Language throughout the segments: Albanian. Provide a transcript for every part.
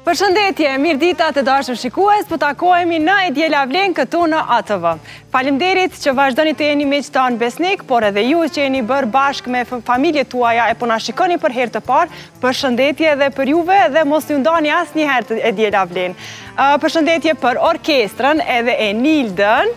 Përshëndetje, mirë dita të dashur shikues, po takohemi në E Djela Vlen këtu në ATV. Faleminderit që vazhdoni të jeni miq tanë besnik, por edhe ju që jeni bërë bashkë me familjet tuaja e po na shikoni për herë të parë, përshëndetje edhe për juve dhe mos iu ndani asnjëherë E Djela Vlen. Përshëndetje për orkestrën edhe Enildën.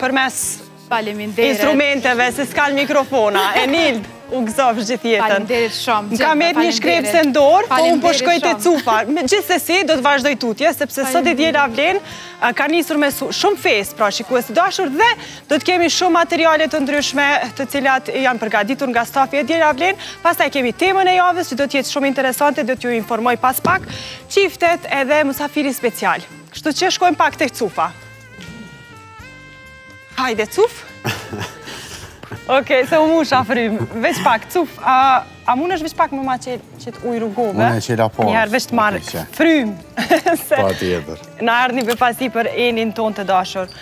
Përmes instrumenteve, se s'kanë mikrofona, Enil u gëzofsh gjithë jetën. Faleminderit shumë, gjithë, faleminderit. Më ka met një shkrepëse n'dorë, po unë po shkoj te Cufa. Gjithsesi, do të vazhdoj tutje, sepse sot E Djela Vlen, ka nisur me shumë festë, pra shikues të dashur dhe, do të kemi shumë materiale të ndryshme, të cilat janë përgaditur nga stafi i E Djela Vlen, pastaj kemi temën e javës, që do të jetë shumë interesante, do t'ju informoj pas pak, çiftet edhe musafiri special. Kështu që shkojmë pak te Cufa. Hajde, Cuf! Oke, se u musha frymë, veç pak, Cuf, a munesh veç pak me ma çelë ujë Rugove? Muj e çela po, njëherë veç të marr frymë, se na erdh një befasi për Enin tonë të dashur.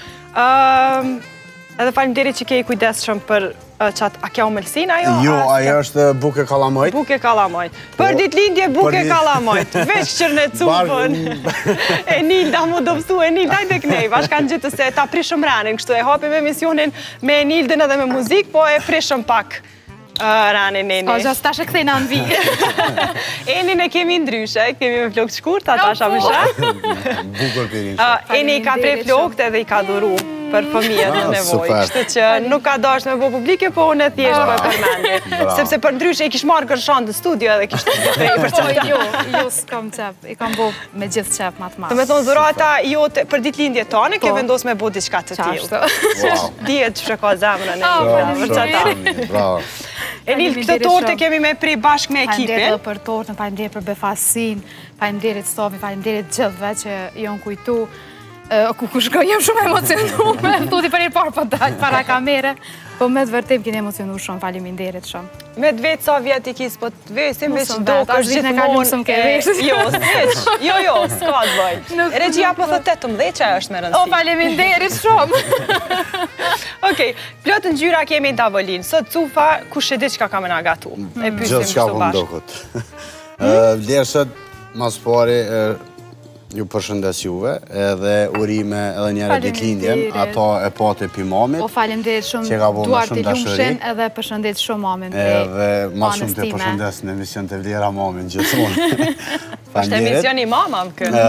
Edhe faleminderit që ke i kujdesshëm për Qatë, a ke ëmbëlsinë ajo? Jo, ajo është bukë kallamojt. Bukë kallamojt. Po, për ditëlindje bukë kallamojt. Veç kqyrne Cufën. Enilda m'u dobsu, Enilda, hajde knej. Bashkangjitu se ta prishëm renin. Kështu e hapim emisionin me Enin edhe me muzikë, po e prishëm pak renin Enil. S'ka gjë, tash e kthej në hanë vij. Enin e kemi ndryshe, kemi me flokë t'shkurta ta shamë shra. Bukur për i shë. Eni i ka pre flokët edhe i ka dhuru. për fëmijët në ah, nevojë. Kështu që nuk ka dasht me bo publike, po unë thjesht po e përmendi. Sepse përndryshe i kish marrë gërshont studio edhe kish t'i pre për qeta. Po, jo, jo s'kam qef, i kam bo me gjithë qef pa masë. Domethënë, dhurata jo për ditëlindje tane, ke po. vendos me bo diçka të tillë. Dihet që ka zemrën e një, ah, për qeta. Bravo. Enil, këtë torte kemi me pre bashkë me ekipin. Faleminderit për torte, faleminderit për befasinë, faleminderit stafi, faleminderit gjithve që jonë kujtu. Ku ku shkoj, jam shumë emocionume. Thu ti për herë t'parë po dalë para kamere. Po me të vërtetë m'kini emocionu shumë, faleminderit shumë. Me të vetë sa vjet i ki, po të vetsim me që do kërë gjithë mund. Nuk e veshë. Jo, së jo, jo, s'ka të bëjë. Regjia po thëtë të mdhe që është me rëndësi. O, faleminderit shumë. Okej, plot ngjyra kemi në tavolinë. Sot Cufa, kushedi çka ka me na gatu? Gjëtë që ka vëndokët. Vlerë, së pari, Ju përshëndes juve edhe urime edhe njëherë ditëlindjen, ato e pate pej mamit. O falemderit shumë, duart i lumshin edhe përshëndete shumë mamin. Edhe ma shumë të përshëndes në emision të vlera mamin gjithmonë. Është emision i mamam kënë.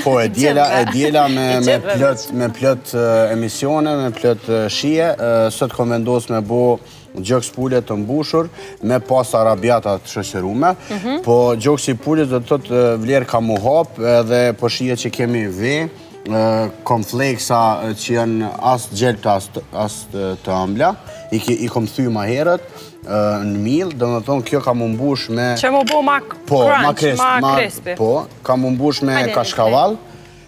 Po, e djela, e djela me plot emisione, me plot shije, sot kom vendos me bo... Gjoks pule të mbushur me pasta arabiata të shoqërume, mhm. po gjoksi i pulës domethanë Vlerë ka m'u hapë edhe pohija që kemi ve, kornfleksa që janë as të njelmët as të ambla, i kom thy ma herët, në mill, domethonë kjo ka m'u mbush me... Që m'u bo ma po, crunch, ma crispy. Po, ka m'u mbush me kashkavall,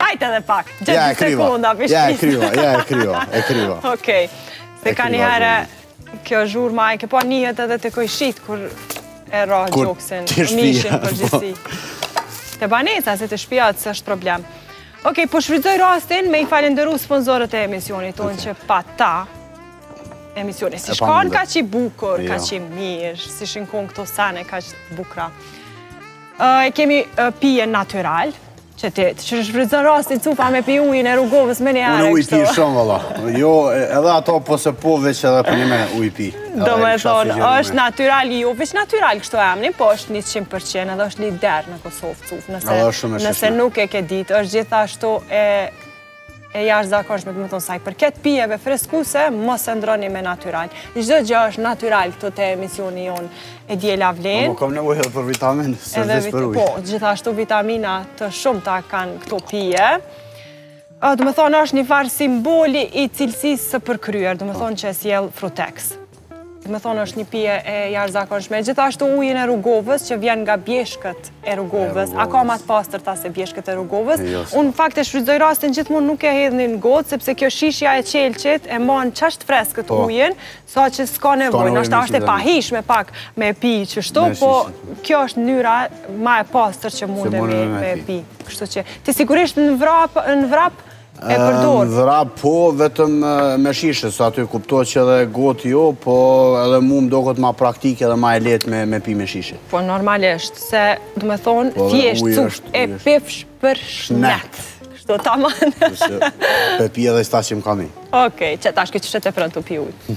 Hajt edhe pak, dhetë sekonda, pishtin. Ja, e kryva, ja, e kryva, e kryva. Okej, se kanjëherë, kjo zhurma e keqe po ndihet edhe te kojshitë, kur e rrah gjoksin, mishin përgjithësi. Po. Te banesat, se te shpijat, s'është problem. Okej, po shfrytëzoj rastin me i falenderu sponsorët e emisionit tonë që pa ta, emisioni s'ish kon kaq i bukur, jo, kaq i mirë, s'ishin kon këto sene kaq bukra. E kemi pijen natyral, që ti, që shfrytëzon rastin Cufa me pi ujin e Rugovës menjëherë. Unë uj pi shumë, valla. Jo, edhe ato po, s'e po veç edhe për një me uj pi. Domethonë, është natyral, jo veç natyral kështu emni, po është 100% edhe është lider në Kosovë Cufë. Nëse nuk e ke ditë, është gjithashtu e e jashtëzakonshme, domethonë sa i përket pijeve freskuese, mos e ndroni me natyral. Çdo gjë është natyral këtu te emisioni jon E diela vlen. Po, po kam nevojë edhe për vitamina, si edhe për ujë. Po, gjithashtu vitamina të shumta kanë këto pije. Domethonë është një farë simboli i cilësisë së përkryer, domethonë që sjell Frutex. Domethonë është një pije e jashtëzakonshme. Gjithashtu ujin e Rugovës që vjen nga bjeshkët e Rugovës. A ka ma të pastërta se bjeshkët e Rugovës. Jo, Unë në fakt e shfrytëzoj rastin gjithmonë nuk e hedhi në gotë, sepse kjo shishja e qelqit e man qaq të freskët po. ujin, saqë s'ka nevojë. Ndoshta e pahijshme pak me pi qështu, po kjo është mënyra ma e pastër që mundemi me pi. Ti sigurisht në vrap, e përdor. Po vetëm me shishe, se atë e kuptoj që edhe gotë jo, po edhe mu më doket ma praktike edhe ma e lehtë me, me pi me shishe. Po normalisht, se domethonë, po, thjesht Cufë e pifsh për shnet. Kështu t'thanë. Pe pi edhe sta që më kam i. Okej, qetash qetë verë tu pi ujtë.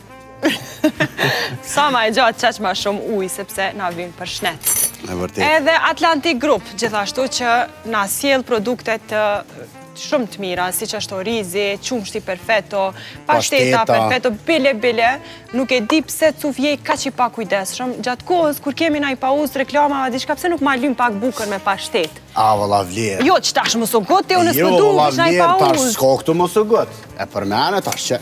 Sa ma e nxehtë qaq ma shumë uj, sepse na vyn për shnet. E vërtetë. Edhe Atlantic Group, gjithashtu që na sjell produkte të shumë të mira, siç është orizi, qumështi Perfetto, pashteta Perfetto, bile, bile, nuk e di pse ti Cufë je kaq i pakujdesshëm, gjatë kohës kur kemi naj pauzë reklama, a diçka pse nuk ma lyn pak bukë me pashtet. A, valla Vlerë. Jo, qetash mos u ngut, te unë së jo, du, në naj pauzë. Jo, valla Vlerë, tash s'ko këtu më së gotë. E për mene, tash që,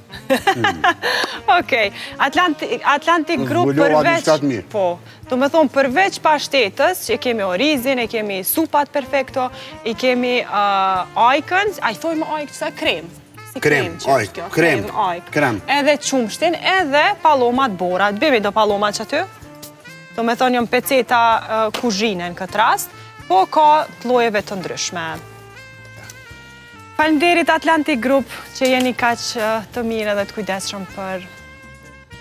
Okej, Atlantic Group përveç... Po, domethonë përveç pashtetës, i kemi orizin, i kemi supat Perfecto, i kemi ajkën, a i thojmë ajkë ësa krem? Krem, Icon, krem, krem. Edhe qumshtin, edhe pallomat Bora. T'bimi do pallomat qaty? Domethonë jon peceta kuzhine në këtë rast, po ka të llojeve të ndryshme. Faleminderit Atlantic Group që jeni kaq të mirë dhe të kujdesshëm për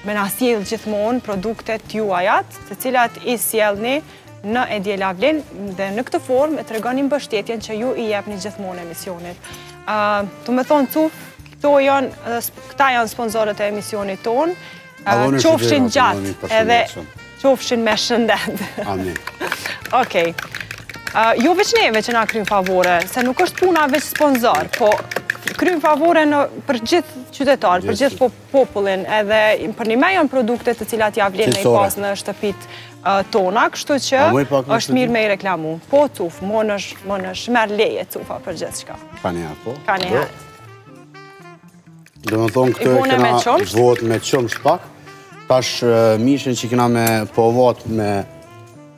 me na sjellë gjithmonë produktet tuajat, të cilat i sjellni në Edje Lavlin dhe në këtë formë e tregoni mbështetjen që ju i jepni gjithmonë emisionit. Ë, uh, domethonë Cuf, këto janë këta janë sponsorët e emisionit ton, Qofshin gjatë edhe qofshin me shëndet. Amin. Okej. Jo veç neve që na kryjnë favore, se nuk është puna veç sponsor, po kryjnë favore nëpër gjithë qytetarë, për gjithë popullin, edhe përnime janë produkte të cilat ia vlen me i pas në shtëpit tona, kështu që është mirë me i reklamu. Po, Cuf, mos merr leje, Cufa, për gjithçka. Ka një herë, po? Ka një herë. Domethonë këtë e kena vot me qumsht pak, tash mishin që kena me pohovat me,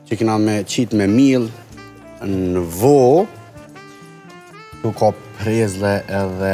që kena me qit me mill, në vo, ktu ka prezle edhe,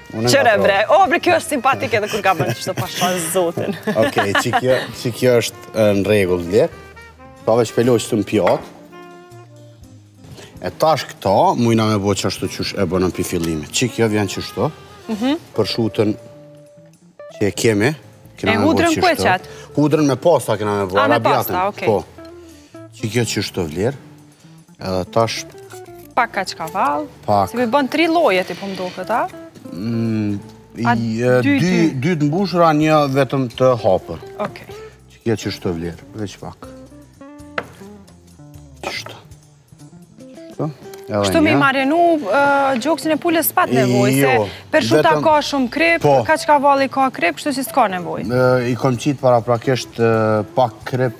Qëre bre, o bre kjo është simpatike dhe kur ka bërë qështu pasha Zotin. Oke, qikjo është në rregull dhe, pa veç palo qëtu në pjatë, e tash këta, mujna me bo qashtu që e bo në fillim e, qikjo vjen qështu, mhm. përshutën që e kemi, e hudrën ku e qet? Hudrën me pasta kena me bo, a me pasta, oke. Po. Qikjo qështu Vlerë, Edhe tash... Pak kaçkavall. Pak. Se m'i bën tri lloje ti po m'doket a. Mm, dy të mbushura, një vetëm të hapur. Okej. Qikjo qështu Vlerë, veç pak. Qështu. Qështu. Kështu mi marinu gjoksin e pulës s'pat nevojë, se jo, përshuta ka shumë krip, po. kaçkavalli ka krip, kështu që s'ka nevojë. I kom qitë paraprakisht pak krip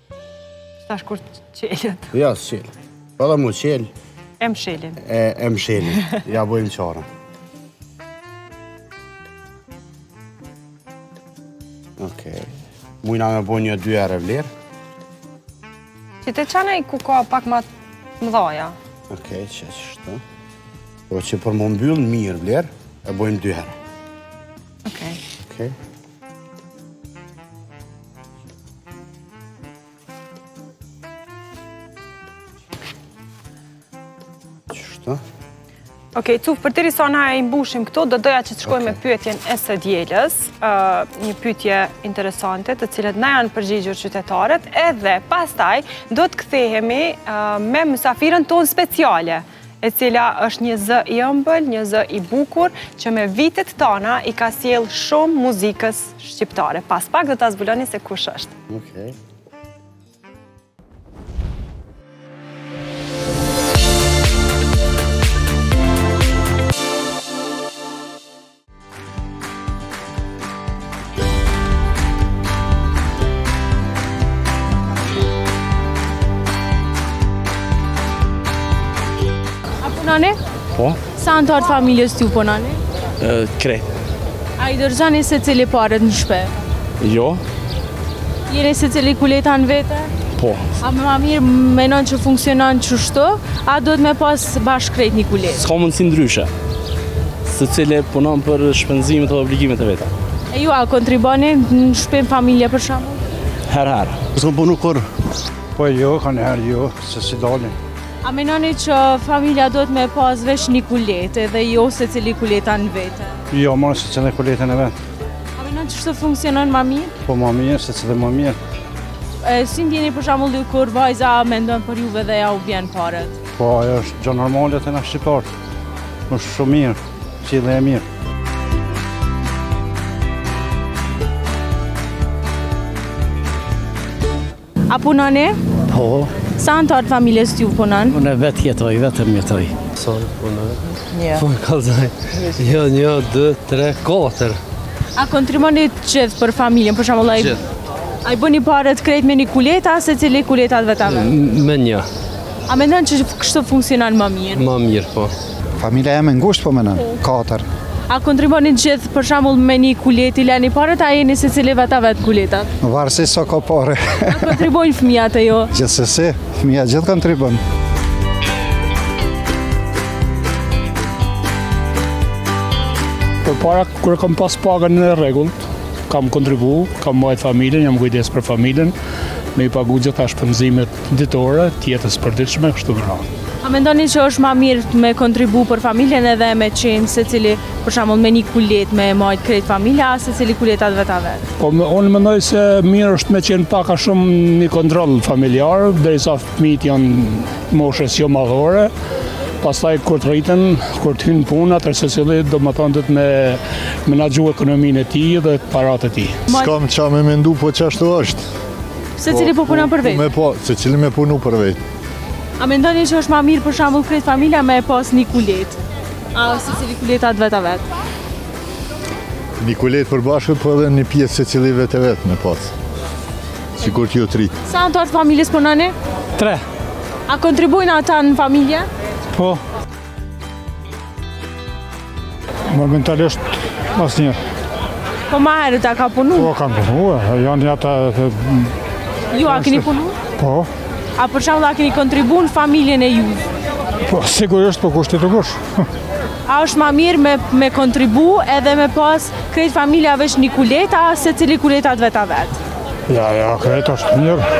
Tash kur çelet. Ja, s'çel. Po don m'u çel. E mshelim. E mshelim. Ia bojmë çaren. Okej. Mujna me bojnë një dy e Vlerë. Qëto që e i ku ka pak ma të mdhaja. Okej, qe qështu. Po që për me mbyllë mirë Vlerë, e bojmë dy herë. Okej. Okej. Qysh? Ok, cuf, përderisa na i mbushim këto, do doja që të shkojmë me pyetjen e së dielës, një pyetje interesante të cilës na janë përgjigjur qytetarët, edhe pastaj do të kthehemi me mësafirën tonë speciale. e cila është një zë i ëmbël, një zë i bukur, që me vite të tëra i ka sjell shumë muzikës shqiptare. Pas pak do ta zbuloni se kush është. Okej. Okay. Nane? Po. Sa anëtarë të familjes t'juj punojnë? Tre. A i dorëzoni secili paret në shpi? Jo. Jeni secili kuletën në vete? Po. A ma mirë menon që funksionon qështu, a duhet me pas bashkë krejt një kuletë? S'ka mundë si ndryshe. secili punon për shpenzimet dhe obligimet e veta. E ju a kontribuoni në shpi, n'familje për shembull? Herë herë. Si kom punu kur? Po e jo, kanihere jo, se si dalin. A menoni që familja duhet me pas veç një kuletë dhe jo secili kuletën në vete? Jo, ma secili kuletën në vete. A menoni qështu funksionon ma mirë? Po ma mirë, secili ma mirë. Si ndiheni për shembull kur vajza mendon për juve dhe jau bjen paret? Po, ajo është gjë normale te ne shqiptarë. Është shumë mirë, qile e mirë. A punoni? Po. Sa anëtarë të familjes t'juj punojnë? Unë vetë jetoj, vetëm jetoj. Sa anëtarë punojnë? Një. Po, kallxoj. Jo, një, dy, tre, katër. A kontribuoni gjithë për familjen, për shembull? Gjithë. A i bëni paret krejt me një kuletë a secili kuletat e veta? Me një. A mendon që kështu funksionon më mirë? Më mirë, po. Familja jem e ngusht, po mendon, po. katër. A kontribuoni gjithë, për shambull, me një kuletë i leni paret, a jeni secili vetë për vete kuletat? Varet si sa ka pare. A kontribuojnë fëmija a jo? Gjithsesi, fëmija gjithë kontribuojnë. Përpara, kur kam pas pagën në rregull, kam kontribu, kam majtë familjen, jam kujdes për familjen, me i pagu gjitha shpenzimet ditore të jetës përditshme e kështu me radhë. A mendoni që është më mirë me kontribu për familjen edhe me qenë secili për shembull me një kulet me majt krejt familja a secili kuletat e veta vet? Po unë mendoj se mirë është me qenë pak a shumë një kontroll familjar derisa fëmijët janë t'moshës jo madhore. Pastaj kur të rritën, kur të hyjnë n'punë, atëherë secili domethënë duhet me menaxhu ekonominë e tij dhe paratë e tij. S'ka më ça me mendu, po qashtu është. Secili po, po punon për po, vetë? Po, secili me punu për vetë. A mendoni që është ma mirë për shambull krejt familja me e pas një kulet? A secili kuletat e veta vetë? Një kulet përbashkët, po edhe një pjesë secili vetë e vetë me pas. Sigurisht kur të rriten. Sa anëtarë të familjes punoni? Tre. A kontribujnë ata në familje? Po. Momentalisht asnjë. Po ma herët a ke punu? Po, kam punu, e janë një ata... Ju a kini punu? Po. A për shembull a kini kontribu në familjen e juj? Po, sigurisht, po kushtit të kush. A është ma mirë me, me kontribu edhe me pas krejt familja veç një kuletë a secili kuletat e veta vetë? Ja, ja, krejt është mirë.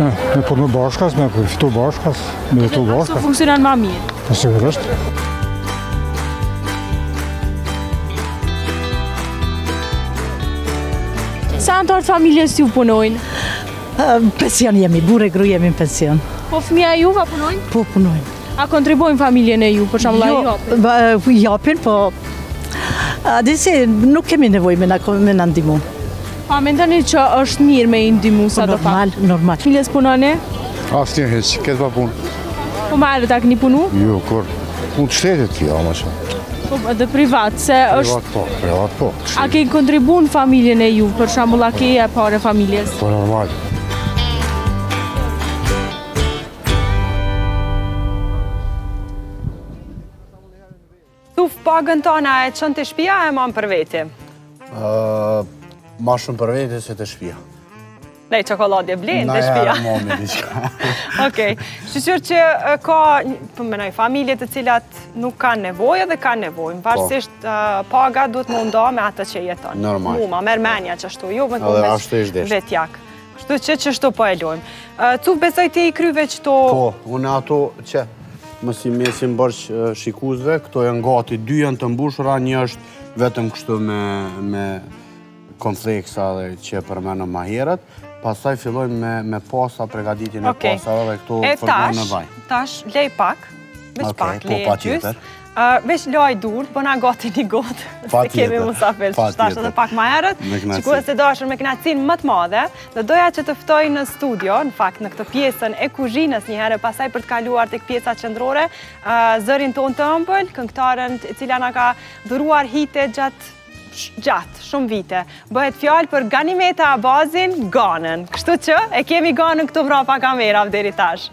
Me punu bashkas, me fitu bashkas. Me jetu bashkas. Kështu funksionon ma mirë. Po sigurisht. Sa anëtarë të familjes juj punojnë? Pension jemi, burrë e gru jemi në pension. Po fëmija juve a punojnë? Po punojnë. A kontribojnë n'familjen e juj, për shembull a ju japin? Jo, japin, po... Ama disi, nuk kemi nevojë me na ndihmu. A mendoni që është mirë me i ndihmu sadopak? Normal, normal. Cili punoni? Asnjë hiç, krejt pa punë. Po ma herët a keni punu? Jo, kurrë. Punë të shtetit jo, ama që. Po, dhe privat, se është... Privat po, privat po. A ke kontribu në familjen e juj, për shambull, a ke jep pare familjes? Po, normal. Thuf pagën tona e çon te shpia a e man për veti? Ma shumë për veti se te shpia. Naj çokolladë e blen te shpia. Naja, mami, diçka. Okej, shyqyr që ka, për po menoj, familje të cilat nuk kanë nevojë dhe kanë nevojë. Pavarësisht, po. paga duhet me nda me atë që jeton. Normal. Mu ma merr menja që ashtu, jo me kon vetjak. Kështu që qashtu po e lojmë. Cuf, besoj ti i kryve qëto... Po, unë ato që mos i mërzim bre shikuesit, këto janë gati, dy janë të mbushura, një është vetëm kështu me, me konfleksa dhe që e përmenëm ma herët, pastaj fillojmë me, me posa, pregaditin e okay. posa dhe këto përgjohen në vaj. E tash, tash, lej pak, me okay, pak, po, lej e gjysë, Vesh loj dur, po na gati një gotë, se kemi musafir qysh tash edhe pak ma herët, që kur e presim tash me knaqsinë më të madhe, dhe doja që të ftoj në studio, në fakt në këtë pjesën e kuzhinës një herë, pasaj për të kaluar tek pjesa qendrore, zërin tonë të ëmbël, këngëtaren e cila na ka dhuruar hite gjatë gjatë, shumë vite. Bëhet fjalë për Ganimete Abazin, Ganen. Kështu që e kemi Ganen këtu mrapa kamerave deri tash.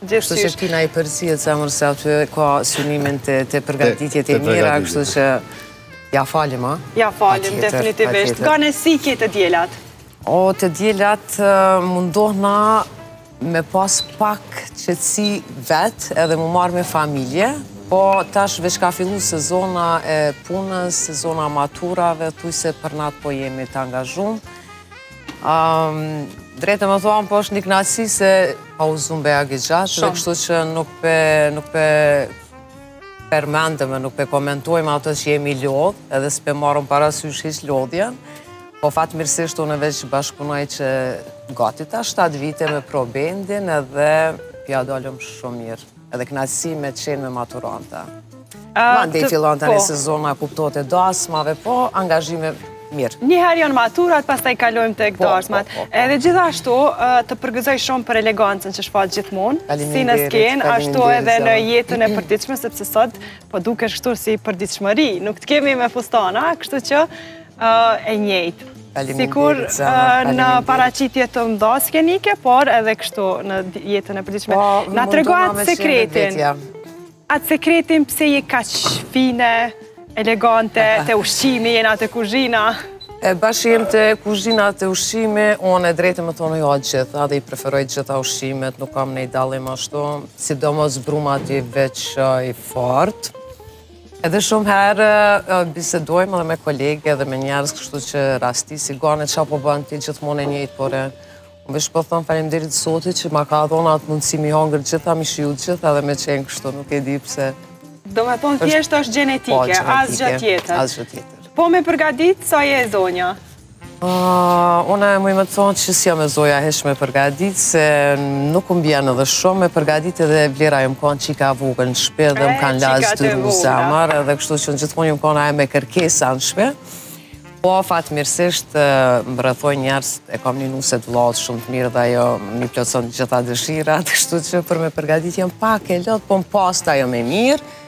Kështu që ti na i përcolle sa mirë se aty ka synimin të përgatitjet e mira, kështu që ia falim, a? Ia falim, definitivisht. Gane si i ki të dielat? O, të dielat mundohna me pas pak qetësi vetë edhe m'u marrë me familje, po tash veç ka fillu sezona e punës, sezona e maturave, thujse për natë po jemi të angazhum, Drejt me thanë, po është një knaqsi se ka u msum, po e bëj gjatë, edhe kështu që nuk pe, nuk pe përmendim e, nuk pe komentojmë atë që jemi lodhë, edhe s'pe marrim parasysh hiç lodhjen, po fatmirësisht unë veç bashkëpunoj që gati tash 7 vite me Pro Bendin edhe p'ja dalim shumë mirë. Edhe knaqsi me qenë me maturanta. Mandej fillon edhe një po, sezonë më kupton e dasmave, po angazhime mirë. Një herë janë maturat, pastaj kalojmë tek dasmat. Po, po, po, edhe gjithashtu të përgëzoj shumë për elegancën që shfaq gjithmonë, si në skenë, ashtu edhe në jetën e përditshme, sepse sot po dukesh kështu si përditshmëri, nuk të kemi me fustana, kështu që e njëjtë. Sikur në paraqitje të mdha skenike, por edhe kështu në jetën e përditshme. Po, na trego atë sekretin. Atë sekretin pse je kaq fine, elegante, te ushqimi, jena te kuzhina. E bash jem te kuzhina te ushqimi, unë drejt me thanë i ha të gjitha, edhe i preferoj gjitha ushqimet, nuk kam naj dallim ashtu, sidomos brumat i veçoj fort. Edhe shumë herë bisedojmë edhe me kolege edhe me njerëz kështu që rasti si Gane ça po bën ti gjithmonë e njëjtë, por e më vjen, po them faleminderit Zotit që ma ka dhonë atë mundësi m'i hongër gjitha, m'i shiju gjitha dhe me qenë kështu nuk e di pse. Domethonë thjesht është gjenetike, po, asgjë tjetër. Po me përgatit, sa je e zonja? Ah, unë muj me të thonë që s'jam e zoja hiç me përgatit, se nuk më bjen edhe shumë me përgatit edhe vërtet jom konë çika e vogël në shpi edhe më kanë lazdru shumë, edhe kështu që unë gjithmonë jom konë ajo me kërkesa në shpi. Po, fatmirësisht, më rrethojnë njerëz, e kam një nuse të vllait shumë të mirë dhe ajo m'i plotson gjitha dëshira, kështu që për me përgatit jam pak e lodhtë, po me pastru jam e mirë,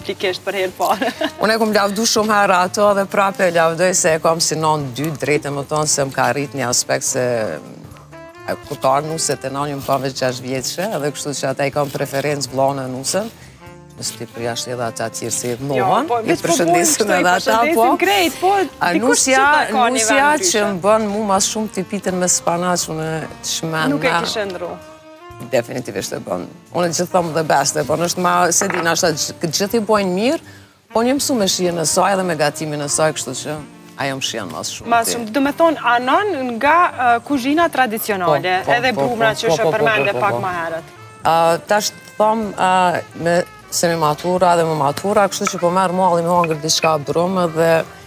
Publikisht për herë t'parë. Unë e kom lavdu shumë herë atë edhe prape e lavdoj se e kom si nanë t'dytë drejt me thanë se më ka rrit n'një aspekt se kur ka ardh nuse te na m'pa veç 6 vjeçe edhe kështu që atë e kam preferencë blane nuse nëse ti përjashton edhe ata tjirë si edhe mohon jo, po, i po përshëndesim edhe ata po. po a nusja, nusja që ma bën mu ma s'shumti pitën me spinaq mu t'shijshme nuk e kisha ndrru Definitivisht e bën. Unë gjithë thom the best e bën, është ma s'di a, është që t'gjithë i bojnë mirë, po jom mësu me shijen e saj dhe me gatimin e saj, kështu që ajo më shijon ma s'shumti. Ma s'shumti, domethënë anon nga kuzhina tradicionale, po, po, edhe po, brumra që i përmende pak ma herët. Tash thom me Semin ma t'rrallë edhe me t'matura, kështu që po m'merr malli me hangër diçka brumë edhe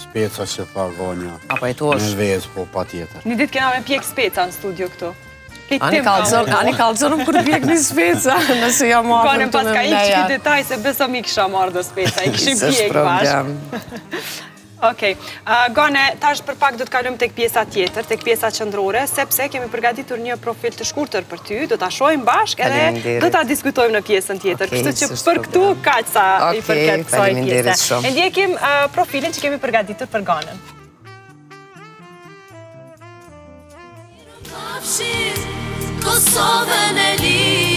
Speca që tha Ganja. Apo e thush? Me vezë, po patjetër. Një ditë kena me pjek speca në studio këtu. Ani kallëzomë kur pjekni speca, nëse jam n'mal për të m'i lënë. Kam pas harru këtë detaj, se besomë i kisha marrë dhe speca, i kishim pjek bashkë. Okej, Gane, tash për pak do të kalojmë tek pjesa tjetër, tek pjesa qendrore, sepse kemi përgatitur një profil të shkurtër për ty, do ta shohim bashkë edhe do ta diskutojmë në pjesën tjetër. Kështu që për këtu kaq sa i përket kësaj pjese. E ndjekim uh, profilin që kemi përgatitur për Ganën. Kosovën e lirë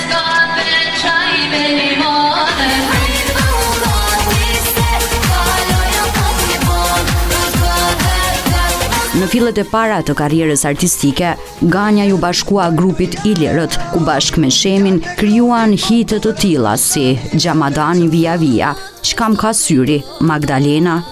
Në fillet e para të karrierës artistike, Ganja iu bashkua grupit Ilirët, ku bashkë me Shemin krijuan hite të tilla si Xhamadani vija vija, Çka m'ka syri, Magdalena,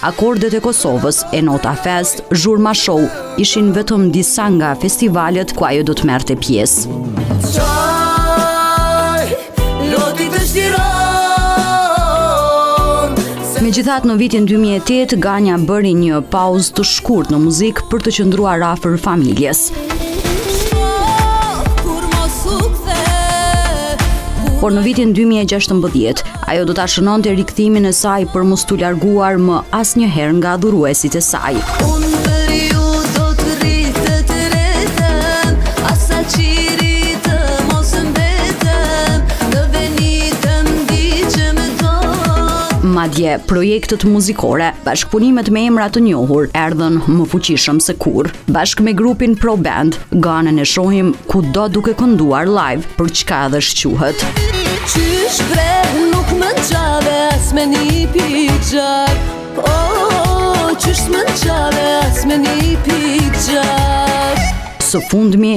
Akordet e Kosovës e Nota Fest, Zhurma Show, ishin vetëm disa nga festivalet ku ajo do të merrte pjesë. Megjithatë në vitin 2008, Ganja bëri një pauzë të shkurtë në muzikë për të qëndruar afër familjes. Por në vitin 2016, Ajo do ta shënonte rikthimin e saj për mos t'u larguar më asnjëherë nga adhuruesit e saj. Unë për ju do të rikthehem, as qiri të mos mbetem, në venitem di që me do. Madje, projektet muzikore, bashkëpunimet me emra të njohur, erdhën më fuqishëm se kurrë. Bashkë me grupin Pro Band, Ganën e shohim kudo duke kënduar live për çka edhe shquhet. Qysh bre, nuk më në qave, as me një pijak, o, oh, oh, qysh më në qave, as me një pijak. Së fundmi,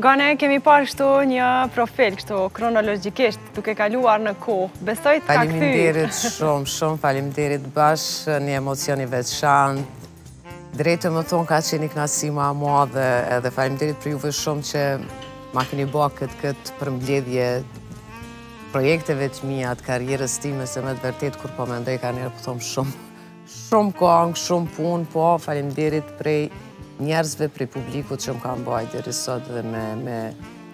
Gane, kemi parë kështu një profil, kështu kronologikisht, duke kaluar në kohë. Besoj të ka kthy. Faliminderit shumë, shumë faliminderit, bash një emocion i veçantë. Drejt me thonë ka qenë një knaqësi ma e madhe edhe faliminderit për juve shumë që ma keni bo këtë këtë përmbledhje t'projekteve të mia, të karrierës time, se me të vërtetë kur po mendoj kanjëherë po thom shumë. Shumë kongë, shumë punë, po faliminderit prej njerëzve prej publikut që më kanë mbajt deri sot dhe me me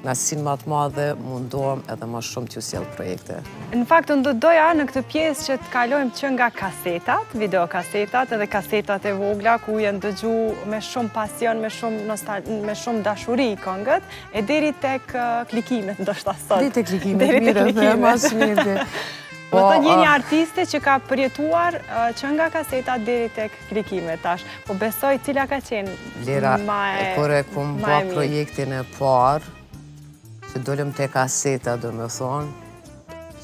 knaqësinë ma të madhe mundohem edhe ma shumë t'ju sjell projekte. Në fakt, unë do të doja në këtë pjesë që të kalojmë që nga kasetat, videokasetat edhe kasetat e vogla ku janë dëgju me shumë pasion, me shumë, nostal, me shumë dashuri këngët, e deri tek klikimet, ndoshta sot. Deri tek klikimet, mirë the, ma s'miri the. Domethënë një artiste që ka përjetuar që nga kaseta deri tek klikimet tash. Po besoj cila ka qenë Lira, ma e... Kur e kom ba projektin e parë, që dolëm te kaseta, domethonë,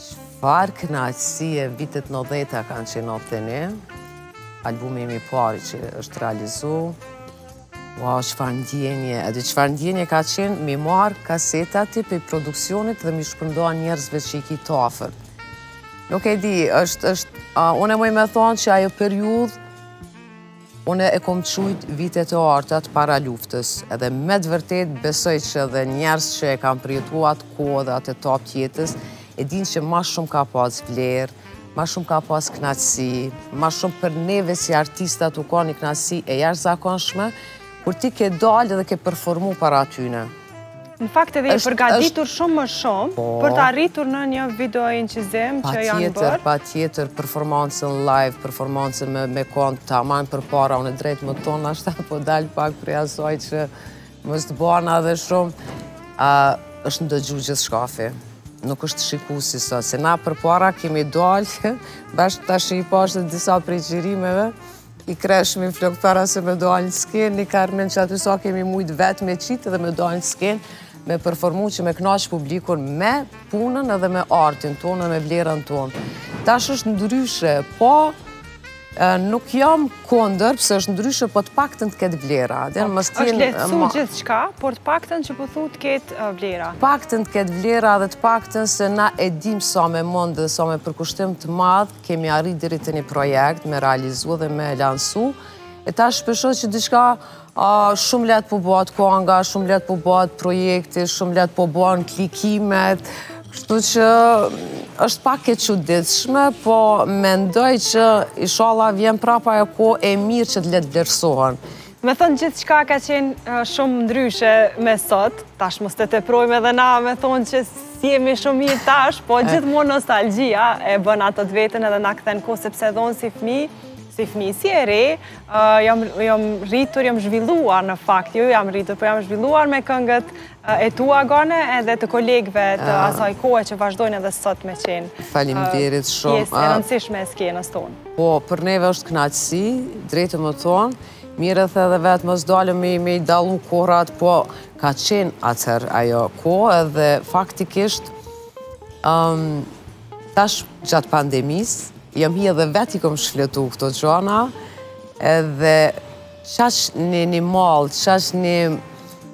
çfarë kënaqësie vitet nëntëdhjeta kanë qenë atëherë, albumi im i parë që është realizu, Uau, çfarë ndjenje, edhe çfarë ndjenje ka qenë m'i marrë kasetat ti prej produksionit dhe m'i shpërnda njerëzve që i ki t'afërt. Nuk e di, është, është, a, unë muj me thonë që ajo periudhë, unë e kom quajt vitet e arta para luftës, edhe me të vërtetë besoj që edhe njerëz që e kanë përjetu atë kohë dhe atë etapë të jetës, e din që ma shumë ka pas vlerë, Ma shumë ka pas knaqësi, ma shumë për neve si artista u kan një knaqësi e jashtëzakonshme, kur ti ke dalë edhe ke performu para tyne. Në fakt edhe i përgatitur shumë më shumë, po. për të arritur në një videoinçizim që janë bërë. Patjetër, performancën live, performancën me kon tamam përpara, unë e drejt me thonë, tash po dalë pak prej asaj që M'i ke bo pyetjen dhe shumë, a është dëgju gjithçka,, nuk është shiku si sot, se na përpara kemi dalë, bash tash i pashë edhe disa prej xhirimeve, i krehshim flokët para se me dalë në skenë, një karmin që aty sa kemi mujtë vetë me qitë dhe me dalë në skenë, me performu që me knaqë publikun me punën edhe me artin tonë dhe me vlerën tonë. Tash është ndryshe, po Nuk jam kundër, pse është ndryshe, po të paktën të ketë vlera. Po, është lehtësu gjithçka, por të paktën qysh po thu të ketë uh, vlera. Të paktën të ketë vlera dhe të paktën se na e dimë sa me mund dhe sa me përkushtim të madh, kemi arrit deri te një projekt me realizu dhe me lansu, e tash po e shoh që diçka Shumë lehtë po bëhet konga, shumë lehtë po bëhet projekti, shumë lehtë po bëhen klikimet, kështu që është pak e çuditshme, po mendoj që ishalla vjen prapë ajo kohë e mirë që të letë vlerësohen. Me thonë gjithçka ka qenë shumë ndryshe me sot, tash mos të të provojmë dhe na me thonë që s'jemi shumë mirë tash, po gjithmonë nostalgia e bën atë të vetën edhe na kthen në kohë, sepse edhe unë si fmi, si fmi, si e re, Jam rritur, jam zhvilluar në fakt, jo, jo jam rritur, por po jam zhvilluar me këngët e tua Gane edhe të kolegve të ah. asaj kohë që vazhdojnë edhe sot me qenë. Faleminderit shumë. Pjesë e ah. rëndësishme e skenës tonë. Po, për neve është knaqësi, drejt me thonë, mirë e the edhe vetë më zdalë me i dallu kohërat, po ka qenë atëherë ajo kohë edhe faktikisht Tash gjatë pandemisë, jam hi edhe vetë i kom shfletu këto gjona, edhe qaq një një mall, qaq një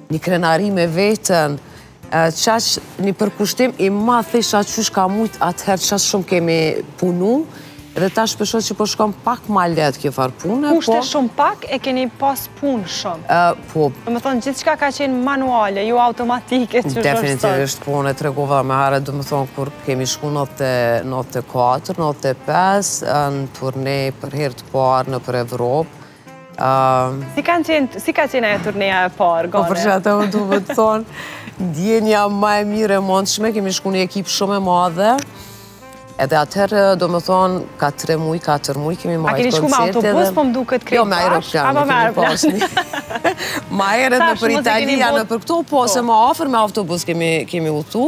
një krenari me vetën, qaq një përkushtim i madh, thosha qysh kam mujtë atëherë qaq shumë kemi punu, edhe tash po shoh që po shkon pak ma lehtë kjo farë pune. Kushte po- shumë pak e keni pas punë shumë. Po. Do me thonë, gjithçka ka qenë manuale, jo automatike, qysh është sot. Definitivisht, po, e tregova më herët, do me thonë, kur kemi shku në të 4, në të 5, në turne për herë të parë nëpër Evropë. Si ka qenë turneja e parë, Gane? Po, për qatë më du me të thonë, ndjenja ma e mirë e mundshme, kemi shku një ekip shumë e madhe, Edhe atëherë, do me thonë, ka tre muj, katër muj, kemi majtë koncerte. A keni shku me autobus, po më duket krejt bashkë? Jo, me aeroplan, nuk kemi pas një. Ma herët nëpër Itali, nëpër këto, po, se ma afër me autobus kemi udhtu.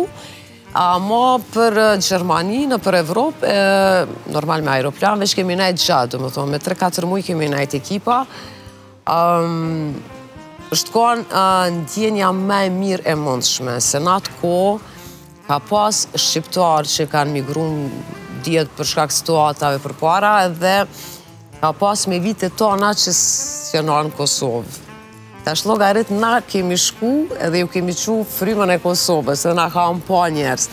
Ama për Gjermani, nëpër Evropë, normal me aeroplan, veç kemi nejtë gjatë, do me thonë, me tre, katër muj kemi nejtë ekipa. Është konë ndjenja ma e mirë e mundshme, se në atë kohë, Ka pas shqiptarë që kanë migru dihet për shkak situatave përpara dhe ka pas me vite të tona që s'jonë në Kosovë. Tash llogarit na kemi shku edhe ju kemi çu frymën e Kosovës dhe na kanë pa njerëz.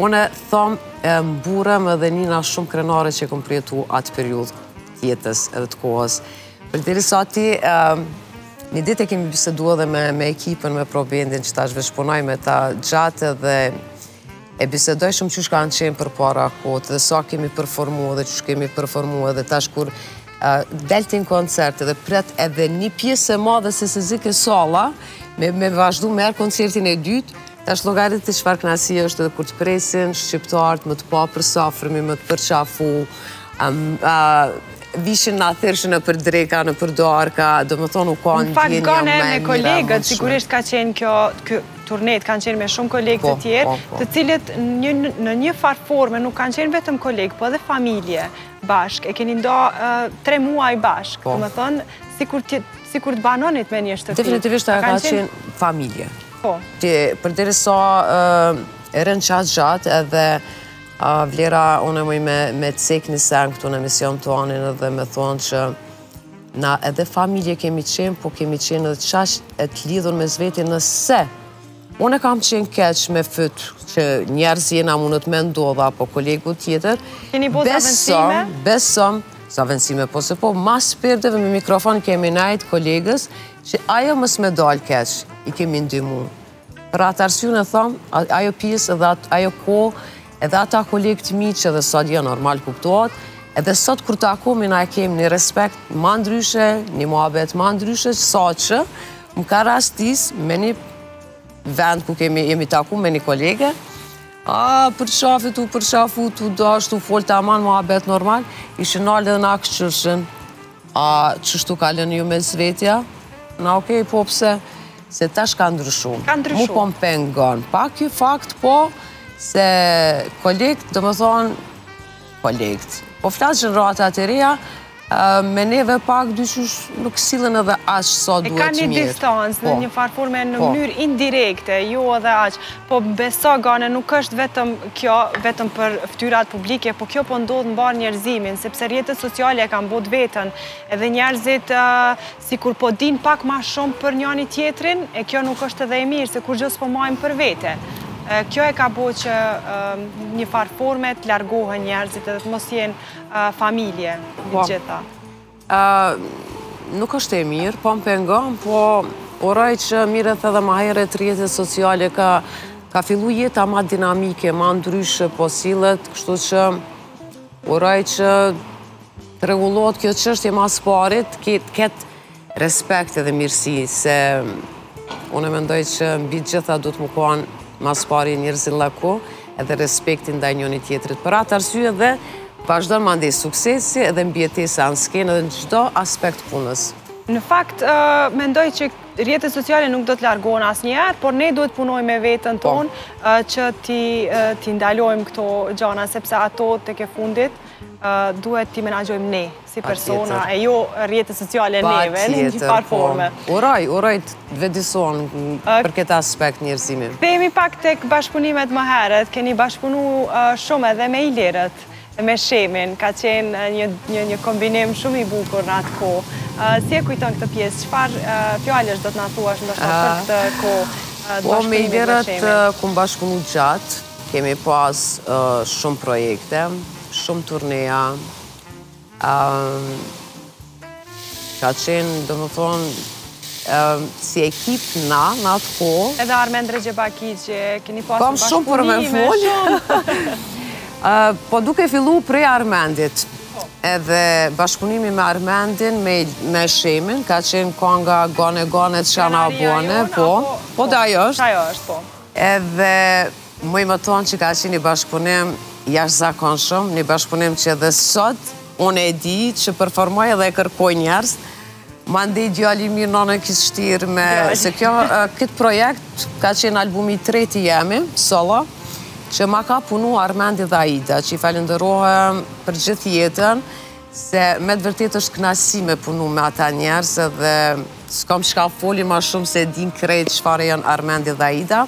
Unë e thom e mburrem edhe nihna shumë krenare që kom përjetu atë periudhë të jetës edhe të kohës. Përderisa ti, një ditë e kemi bisedu edhe me ekipën, me Pro Bendin që tash veç punoj me ta gjatë dhe e bisedojmë shumë qysh kanë qenë përpara kohët dhe sa kemi performu dhe qysh kemi performu dhe tash kur del ti n'koncert dhe pret edhe një pjesë e madhe se s'e zike salla me vazhdu menjëherë koncertin e dytë. Tash llogarite çfarë knaqësie është edhe kur të presin shqiptarët, me të pa për s'afërmi, me të përqafu, Vishin na thirrshin nëpër dreka, nëpër darka, domethënë u kanë ndjenja me mira më shumë. Në fakt, kolegët, sigurisht ka qenë kjo, kjo turnet, kanë qenë me shumë kolegë të po, tjerë, po, po. të cilët në një farë forme nuk kanë qenë vetëm kolegë, po edhe familje bashkë, e keni nda tre muaj bashkë, domethënë, sikur të banonit në një shtëpi. Definitivisht ka qenë familje. Po. Përderisa rënë qaq gjatë edhe Vlera, unë muj me, me cek një sen këtu në emision tanin edhe me thonë që na edhe familje kemi qenë, po kemi qenë edhe qaq të lidhur mes veti nëse unë e kam qenë keq me fyt që njerëz jena mundet me ndodh, po kolegu tjetër, besom, besom, zëvendësime po se po, mas perdeve me mikrofon kemi nejtë koleges, që ajo mos me dalë keq, i kemi ndimu. Për atë arsye e thom, ajo pjesë dhe ajo kohë, edhe ata kolegë të mi që edhe sot janë normal kuptohet, edhe sot kur takohmi na e kemi një respekt ma ndryshe, një muhabet ma ndryshe, saqë më ka rastis në një vend ku kemi jemi taku me një kolege, u përqafëm u përqafu të do ashtu fol tamam muhabet normal, ishin nalë dhe na kqyrshin, a qështu kaloni ju mes veti a, na okej, po pse, Se tash ka ndryshu. Ka ndryshu. Mu po më pengon pak ky fakt po, se kolegët, domethënë, kolegët, po flas gjeneratat e reja, me neve pak diqysh nuk sillen edhe aq sa duhet mirë. E ka një distancë në po. një farë forme në po. mënyrë indirekte, jo edhe aq. Po besoj, Gane, nuk është vetëm kjo, vetëm për ftyrat publike, po kjo po ndodh në mbarë njerëzimin, sepse rrjetet sociale e kanë bo të veten, edhe njerëzit Sikur po dinë pak ma shumë për njani tjetrin, e kjo nuk është edhe e mirë, se kurgjo s'po majmë për vete. Kjo e ka bo që një farë forme të largohen njerëzit edhe të mos jenë familje i po. gjitha. Nuk është e mirë, po më pengon, po uroj që mirë e the edhe ma herët rrjetet sociale ka ka fillu jeta ma dinamike, ma ndryshe, po sillet, kështu që Uroj që të rregullohet kjo çështje ma s'parit të ketë respekt edhe mirësi, se unë mendoj që mbi të gjitha duhet me konë ma s'pari njerëzillaku edhe respekti ndaj njëni-tjetrit. Për atë arsye dhe vazhdon mandej suksesi edhe mbjetesa në skenë edhe në çdo aspekt të punës. Në fakt, mendoj që Rrjetet sociale nuk do të largohen asnjëherë, por ne duhet të punojmë me veten po. tonë që t'i ndalojmë këto gjana sepse ato tek e fundit duhet t'i menaxhojmë ne si persona e jo rrjetet sociale neve në një farë po. forme. Uroj, uroj të vetëdijesohet për këtë aspekt njerëzimi. Kthehemi pak tek bashkëpunimet më herët, keni bashkëpunu shumë edhe me Ilirët. me Shemin, ka qenë një një një kombinim shumë i bukur në atë kohë. Si e kujton këtë pjesë? Çfarë fjalësh do të na thuash ndoshta për këtë kohë? Po me Ilirët kom bashkëpunu gjatë, kemi pas shumë projekte, shumë turneja. Ka qenë, domethonë, si ekip na, në atë kohë. Edhe Armend Rexhepagiqi që keni pasë në bashkëpunime. Kom shumë për me folë. Po tu fillu prej Armendit. Po. Edhe bashkëpunimi me Armendin, me Shemin, ka qenë kanga gane gane çka na bone, po. Po da jo është. Da jo është, po. Edhe mo domethon që ka qenë një bashkëpunim jashtëzakonshëm, një bashkëpunim që edhe sot, unë e di që performoj edhe e kërkojnë njerëz, Mandej djali mirë n'ditë t'vshtirë me... Se kjo, këtë projekt ka qenë albumi i treti jemi, solo, që ma ka punu Armendi dhe Aida, që i falenderohem për gjithë jetën, Se me të vërtetë është kënaqësi me punu me ata njerëz edhe s'kam çka foli ma shumë se e din krejt çfarë janë Armendi dhe Aida.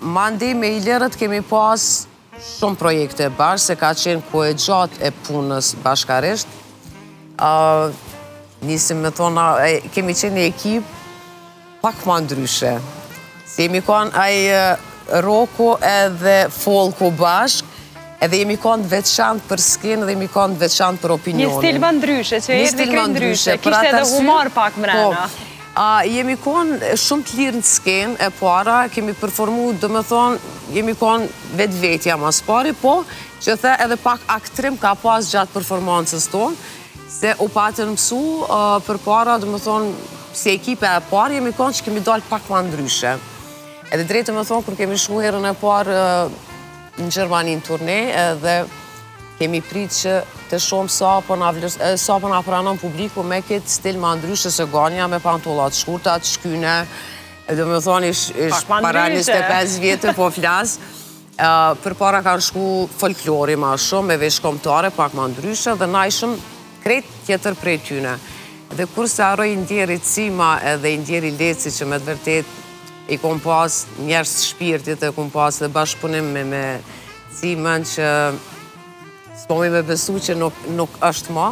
Mandej me Ilirët kemi pas shumë projekte bashkë, se ka qenë kohë e gjatë e punës bashkarisht. Nisëm domethonë, kemi qenë një ekip, Pak ma ndryshe. Si jemi konë ai roku edhe folku bashk, edhe jemi konë veçant për skenë dhe jemi konë veçant për opinionin. Një stil ma ndryshe, që erdhi krejt ndryshe, kishte edhe humor pak mrena. Po, jemi konë shumë të lirë në skenë, e para, kemi performu, domethonë, jemi konë vetvetja ma s'pari, po, që the edhe pak aktrim ka pas gjatë performancës tonë, Se u patën mësu, përpara, domethonë, si ekipe e parë, jemi konë që kemi dalë pak ma ndryshe. Edhe drejt me thonë, kur kemi shku herën e parë në Gjermani në turne, edhe kemi pritë që të shohim sa po po po na pranon publiku me këtë stil ma ndryshe se ganja, me pantolla t'shkurta, të shkyne, domethonë, ish para 25 vjete po flas, Përpara kanë shku folklori ma shumë, me veshje kombtare pak ma ndryshe dhe na ishëm krejt tjetër prej tyne. Dhe kurrë s'e harroj i ndjeri Cima edhe i ndjeri Leci që me të vërtetë i kom pas njerëz t'shpirtit e kom pas dhe bashkëpunim me me Cimën që s'po muj me besu që nuk është ma.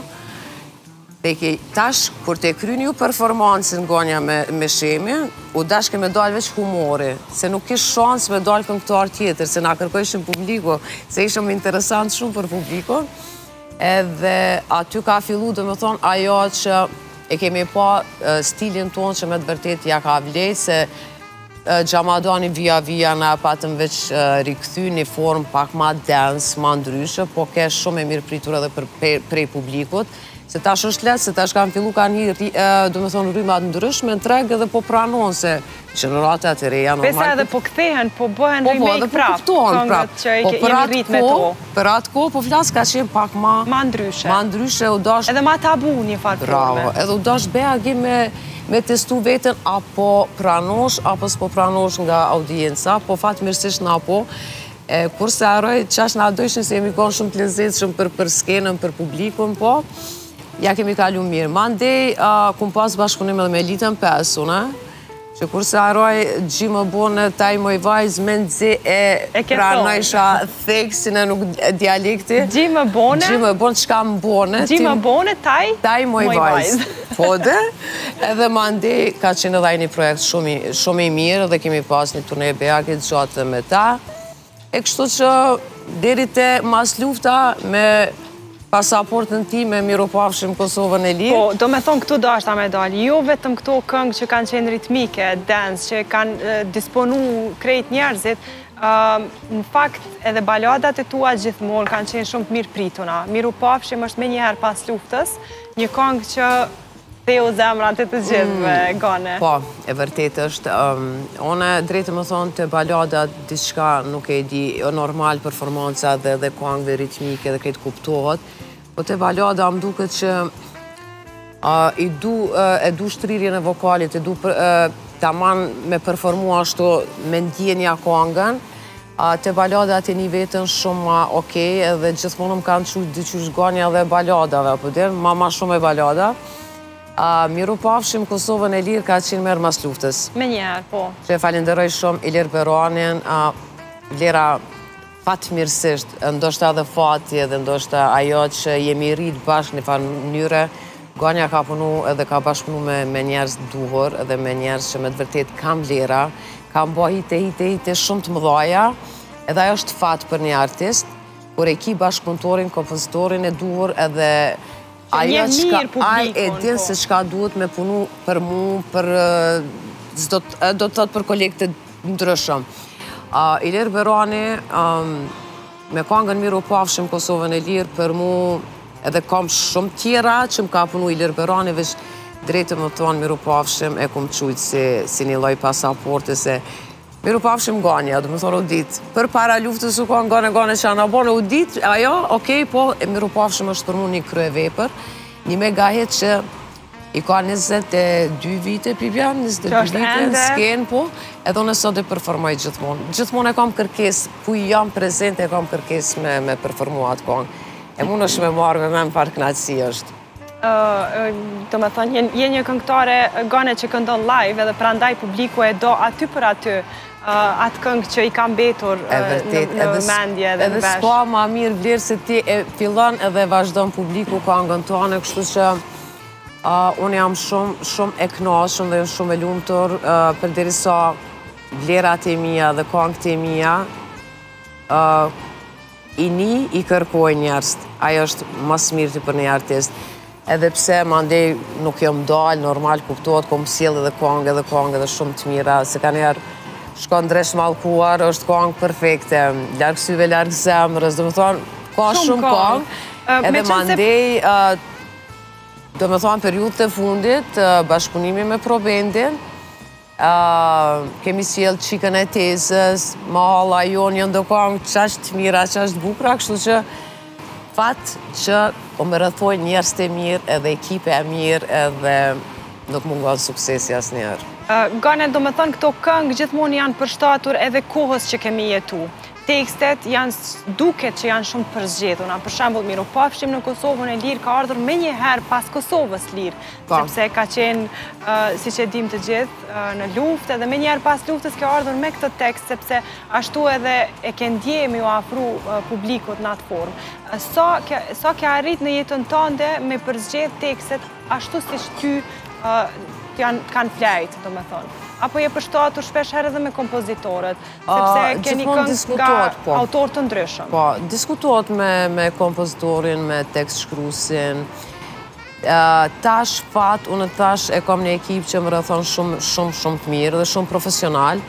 Po, tash kur t'e kryjshim performancën ganja me, me Shemin, u dashke me dalë veç humori, se nuk kish shans me dalë këngëtar tjetër, se na kërkojshin publiku, se ishëm interesant shumë për publikun, edhe aty ka fillu domethonë ajo që e kemi pa stilin tonë që me të vërtetë ja ka vlejt, se Xhamadani vija vija na e patëm veç rikthy në një formë pak ma dance, ma ndryshe, po ke shumë e mirëpritur edhe për prej publikut, se tash është lehtë, se tash kanë fillu kanë hi, do me thënë rryma të ndryshme në treg edhe po pranon se gjeneratat e reja normal. Pse edhe po kthehen, po bëhen po, po, remake prapë, këngët që jemi rritë me to. Për atë kohë po flas ka qenë pak ma... Ma ndryshe. Ma ndryshe u dasht... Edhe ma tabu një farë forme. Bravo, edhe u dasht bajagi me, me testu vetën a po pranohesh, apo s'po pranohesh nga audienca, po fatmirësisht na po. E, kurrë s'e harroj, qaq na dojshin se jemi konë shumë të lezetshëm, shumë për, për skenën, për publikun, po. Ja kemi kalu mirë. Mandej, uh, kum pas bashkëpunim edhe me Elitën Pesë, na, Që kurrë s'e harroj xhi më bone taj moj vajzë mezi e pranojsha theksin e nuk dialekti. Xhi më bone. Xhi më bone, çka më bone. Xhi më bone taj. Taj moj vajzë. Po dhe, edhe mandej ka qenë edhe një projekt shumë i mirë dhe kemi pas një turne bajagi të gjatë edhe me ta. E kështu që deri te maslufta me pasaportën ti me Mirupafshim n'Kosovën e lirë. Po, domethonë këtu dashta me dal, jo vetëm këto këngë që kanë qenë ritmike, dance, që kanë disponu krejt njerëzit, në fakt edhe baladat e tua gjithmonë kanë qenë shumë të mirëprituna. Mirupafshim është menjëherë pas luftës, një këngë që Theu zemrat e të gjithëve, mm, Gane. Po, e vërtet është, um, une drejt me thonë te baladat, diçka nuk e di, jo normal performanca edhe e kangëve ritmike dhe krejt kuptohet, po te balada më duket që i du, e du shtrirjen e vokalit, e du për, taman me performu ashtu me ndjenja kangën, Te balada e nij veten shumë ma ok dhe gjithmonë më kanë qujt dyqysh Ganja e baladave apo der ma ma shumë e balada. A, Mirupafshim n'Kosovën e lirë ka qenë menjëherë mas luftës. Menjëherë, po. E falenderoj shumë Ilir Beranin, Vlera fatmirësisht, ndoshta edhe fati edhe ndoshta ajo që jemi rrit bashkë në një farë mënyre, Ganja ka punu edhe ka bashkëpunu me, me njerëz të duhur edhe me njerëz që me të vërtet kanë vlera, kanë bë hite, hite, hite shumë të mëdhaja, edhe ajo është fat për një artist, kur e ki bashkëpunëtorin, kompozitorin e duhur edhe ajo çka, ai e din po. se çka duhet me punu për mu, për do të do të thot për kolegët e ndryshëm. Uh, Ilir Berani um, Me kangën Mirupafshim n'Kosovën e lirë për mu edhe kangë shumë tjera që më ka punu Ilir Berani veç drejt me thonë Mirupafshim e kum qujt si, si një lloj pasaporte se Mirupafshim Ganja, domethonë u ditë. Për para luftës u kanë Gane Gane që anë abonë, u ditë, ajo, okej, okay, po, e Mirupafshim është për mu një kryevepër, një mega hit që I ka 22 vite, pikë jam, 22 vite në skenë, po, edhe unë sot e performoj gjithmonë. Gjithmonë e kam kërkesë, ku jam prezente e kam kërkesë me, me performu atë këngë. E mund është me marrë me me më po kënaqësi është. Do me thonë, je një këngëtare Gane që këndon live edhe prandaj publiku e do aty për aty atë këngë që i ka mbetur në mendje edhe në vesh. Edhe s'ka ma mirë vlerë se ti e fillon edhe vazhdon publiku këngën tane, kështu që... Unë jam shumë, shumë e knaqshme dhe shumë e lumtur, përderisa vlerat e mija dhe kongët e mija, ini i kërkojnë njerëzt, ajo është ma s'mirti për një artist. Edhe pse, mandej, nuk jam ndal, normal, kuptohet, kom sjellë edhe kongë, edhe kongë, edhe shumë të mira, se kanjëherë, shkon dreq mallkuar, është kongë perfekte, larg syve, larg zemrës, domethonë, ka shumë kongë, edhe mandej, Domethonë periudhët e fundit, bashkëpunimi me Pro Bendin, kemi sjell çikën e tezës, mahalla jonë, janë do kangë qaq të mira, qaq të bukra, kështu që fat që po më rrethojnë njerëz të mirë edhe ekipa e mirë edhe nuk mungon suksesi asnjëherë. Gane, domethënë këto këngë gjithmonë janë përshtatur edhe kohës që kemi jetu. Tekstet janë duket që janë shumë të përzgjedhuna. Për shembull, Mirupafshim në Kosovën e lirë ka ardhur menjëherë pas Kosovës lirë, po. sepse ka qenë uh, siç e dimë të gjithë uh, në luftë dhe menjëherë pas luftës ka ardhur me këtë tekst sepse ashtu edhe e ke ndjejë me iu afru uh, publikut në atë formë. Uh, sa ke, sa ke arrit në jetën tënde me përzgjedh tekstet ashtu siç ty uh, t'kanë flejt, domethënë. Apo je përshtatur shpesh herë edhe me kompozitorët. Sepse keni këngë nga po. autorë të ndryshëm. Po, diskutohet me, me kompozitorin, me tekstshkrusin. tash fat, unë tash e kam një ekip që më rrethon shumë, shumë, shumë të mirë dhe shumë profesional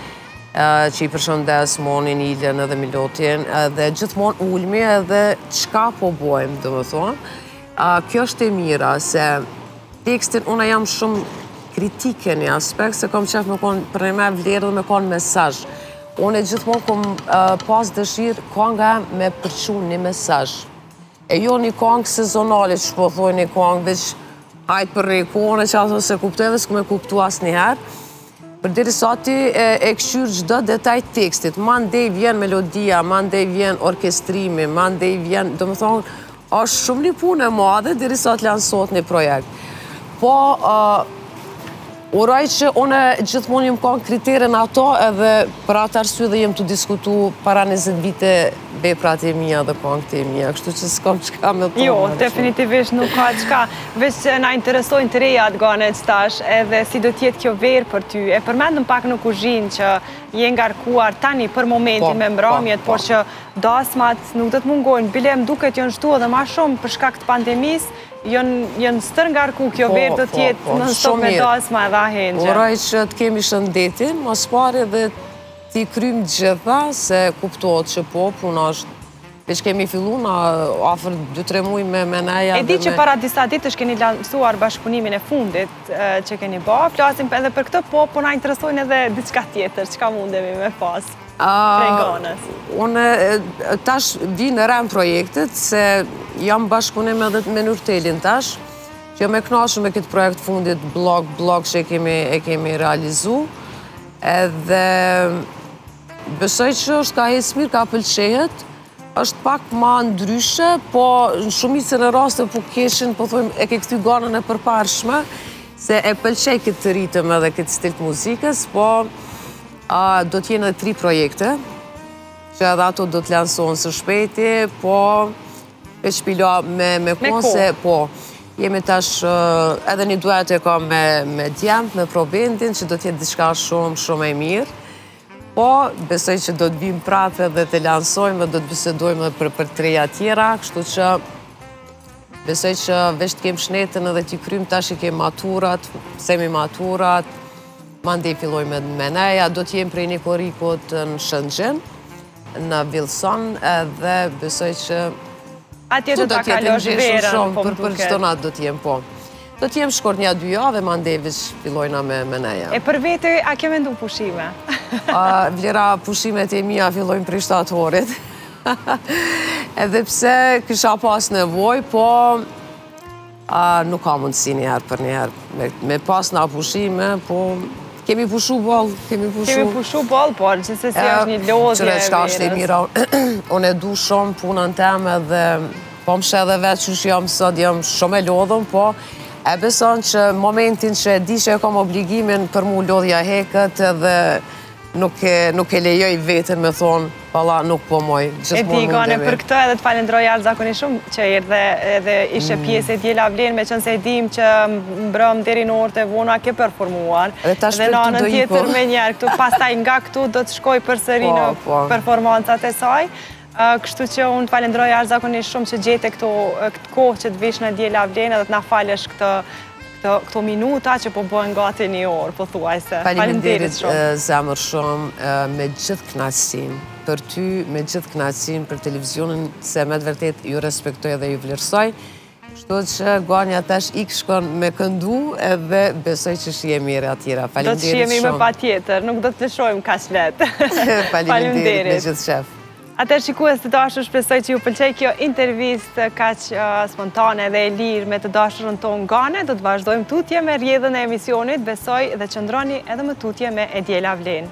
që i përshëndes Monin, Ilen edhe Milotin, dhe gjithmonë ulmi edhe çka po bojmë, domethonë, Kjo është e mira, se tekstin unë jam shumë kritike n'atë aspekt, se kom qef me konë me vlerë dhe me konë mesazh. Unë gjithmonë kom pas dëshirë konga me përçu një mesazh. E jo një kongë sezonale siç po thonë një kongë, veç hajt për një, konë, qato s'e kuptoj dhe s'kom me kuptu asnjëherë. Përderisa ti e kqyr çdo detaj të tekstit, mandej vjen melodia, mandej vjen orkestrimi, mandej vjen, domethonë, është shumë një punë e madhe, derisa të lansohet një projekt. Po, urrej që une gjithmonë jom konë kritere n'ato edhe për atë arsye dhe jom tu diskutu para 20 vite Veprat e mija dhe këngët e mija, kështu që s'kam çka me të Jo, definitivisht nuk ka çka, veç që na interesojnë të reja atë Ganë që tash, edhe si do t'jetë kjo verë për ty. E përmendëm pak në kuzhinë që je ngarkuar tani për momentin po, me mbramjet, po, por po. që dasmat nuk do të mungojnë, bile më duket janë shtu edhe ma shumë për shkak të pandemisë, janë stërngarku kjo verë do t'jetë non stop me dasma edhe ahengje. Uraj që të kemi shëndetin, më së pari dhe T'i kryjmë gjitha, se kuptohet që po, puna është Veç kemi fillu në afër 2-3 muj me me neja dhe me... E di që para disa ditë është keni lansuar bashkëpunimin e fundit që keni ba, flasim edhe për këtë, po po na interesojnë edhe diçka tjetër, çka mundemi me pas prej Ganës? Unë tash vi në rem projektet, se jam bashkëpunim edhe me Nurtelin tash, që më kënaqi me këtë projekt t'fundit bllok, bllok që e kemi realizu, Edhe besoj që është kah ecë mirë, kah pëlqehet, është pak ma ndryshe, po në shumicën e rasteve po qeshin, po thojnë, e ke kthy Ganën e përparshme, se e pëlqej këtë ritëm edhe këtë stil të muzikës, po do t'jenë edhe tri projekte, që edhe ato do t'lansohen së shpejti, po E shpalos me kohë se po, jemi tash edhe një duet e kam me djemtë e Pro Bendit, që do t'jetë diçka shumë, shumë e mirë. Po, besoj që do të vimë prapë dhe të lansojmë dhe do të bisedojmë dhe për t'reja tjera, kështu që besoj që veç të kemi shnetën edhe t'i kryjmë tash i kemë maturat, semimaturat, mandej fillojmë me neja, do t'jemë prej një korrikut në Shëngjin, Në Vilson dhe besoj që Atje do ta kalosh verën, shumë, po për për çdo natë do t'jem, po. Do t'jem shkurt nja dy javë, mandej veç fillojna me, me neja. E për vete, a ke mendu pushime? a, Vlera pushimet e mija fillojnë prej shtatorit. Edhe pse kisha pas nevojë, po A nuk ka mundësi njëherë për njëherë me pas nga pushime, po kemi pushu bol, kemi pushu... Kemi pushu bol, po, gjithsesi është një lodhje e mirë. Qajo çka është e mira, unë e du shumë punën teme dhe po më sheh edhe vetë qysh jam sot, jam shumë e lodhun, po e beson që momentin që e di që e kom obligimin për mu lodhja heket dhe Nuk e lejoj veten me thonë, valla nuk po muj, gjithmonë mundemi. E di, Ganë, për këto edhe të falënderoj jashtëzakonisht shumë që erdhe edhe ishe mm. pjesë E diela Vlen, meqenëse dim që mbrëm deri në orë të vona ke performuar. Dhe ta shpër të dojë, po. Dhe në anën tjetër me njerë këtu, pasaj nga këtu do të shkoj për sëri po, në po. performancat e saj. Kështu që unë të falënderoj jashtëzakonisht shumë që gjete këto këtë kohë që të vish n'E diela vlen edhe të na falësh këtë këto minuta që po bëhen gati një orë, pothuajse. Faleminderit shumë. Zemër shumë, me gjithë knaqsinë, për ty, me gjithë knaqsinë, për televizionin, se me të vërtetë ju respektoj dhe ju vlerësoj. Kështu që Ganja tash ik shkon me këndu edhe besoj që shihemi herave tjera. Do të shihemi patjetër, nuk do të lëshojmë kaq lehtë. Faleminderit me gjithë qejf. Atëherë shikues të dashur, shpresoj që ju pëlqeu kjo intervistë kaq uh, spontane dhe e lirë me të dashurën tonë Gane, do të vazhdojmë tutje me rrjedhën e emisionit, besoj dhe qëndroni edhe më tutje me E diela vlen.